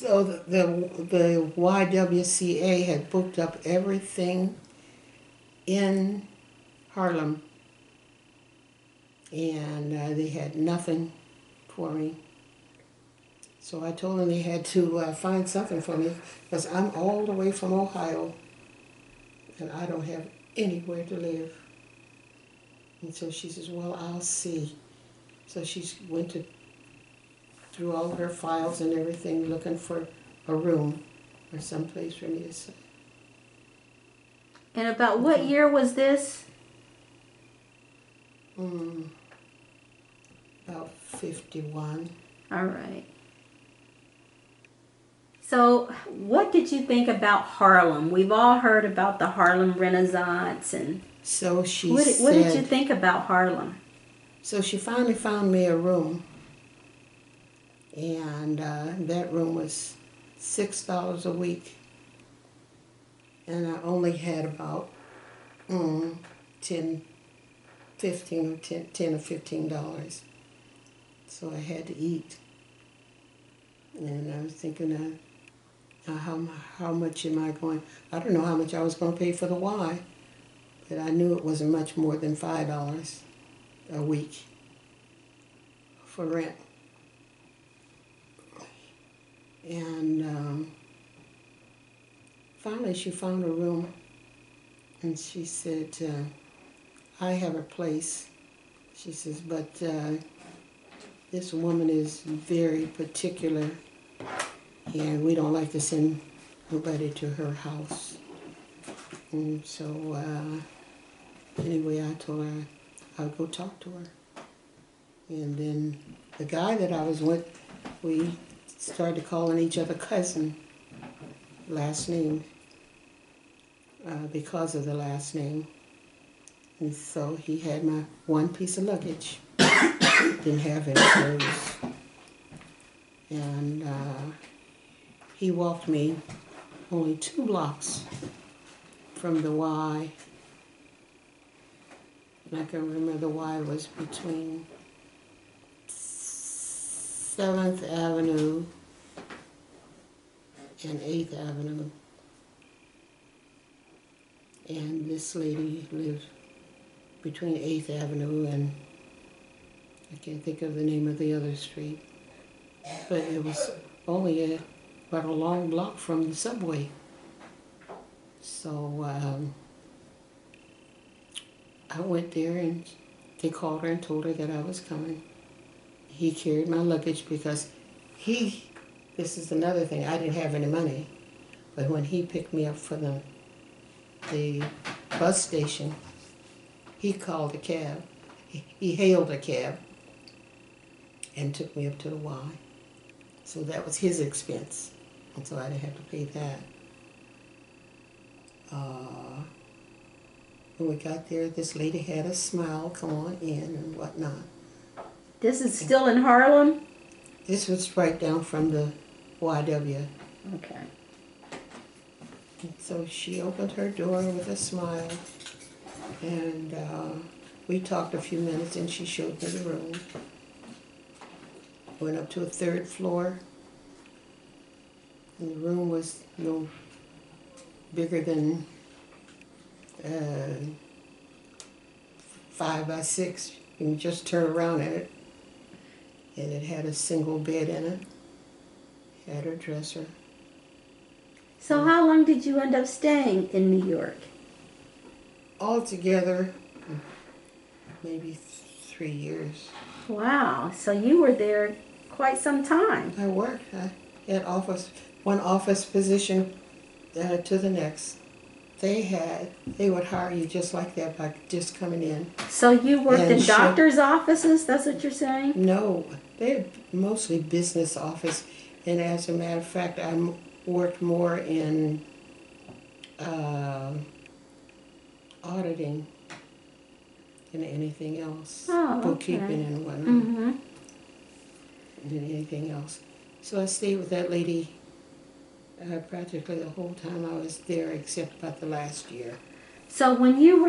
So the, the, the YWCA had booked up everything in Harlem. And uh, they had nothing for me. So I told them they had to uh, find something for me because I'm all the way from Ohio and I don't have anywhere to live. And so she says, Well, I'll see. So she went to through all her files and everything looking for a room or some place for me to stay. And about what year was this? Mm, about 51. All right. So, what did you think about Harlem? We've all heard about the Harlem Renaissance, and So she what said, what did you think about Harlem? So she finally found me a room, and uh, that room was six dollars a week, and I only had about mm, 10, 15 or 10, 10 or fifteen dollars, so I had to eat, and I was thinking, uh, how how much am I going? I don't know how much I was going to pay for the Y, but I knew it wasn't much more than five dollars a week for rent. And um, finally, she found a room and she said, uh, I have a place. She says, but uh, this woman is very particular and we don't like to send nobody to her house. And so, uh, anyway, I told her I'll go talk to her. And then the guy that I was with, we started calling each other cousin, last name, uh, because of the last name. And so he had my one piece of luggage, didn't have any clothes. And uh, he walked me only two blocks from the Y and I can remember the Y was between Seventh Avenue and Eighth Avenue. And this lady lived between Eighth Avenue and I can't think of the name of the other street. But it was only a, about a long block from the subway. So um, I went there and they called her and told her that I was coming. He carried my luggage because he, this is another thing, I didn't have any money. But when he picked me up for the, the bus station, he called a cab. He, he hailed a cab and took me up to the Y. So that was his expense. And so I didn't have to pay that. Uh, when we got there, this lady had a smile, come on in and whatnot. This is still in Harlem? This was right down from the YW. Okay. So she opened her door with a smile, and uh, we talked a few minutes, and she showed me the room. Went up to a third floor, and the room was no bigger than uh, five by six. You can just turn around in it, and it had a single bed in it. Had her dresser. So, how long did you end up staying in New York? altogether maybe three years Wow. So, you were there quite some time. i worked i had office one office position uh, to the next they had they would hire you just like that by just coming in So, you worked And in doctor's offices? That's what you're saying? no they had mostly business office and as a matter of fact I worked more in uh, auditing than anything else Oh, okay. bookkeeping and whatnot Mm-hmm. than anything else. So I stayed with that lady uh, practically the whole time I was there, except about the last year. So, when you were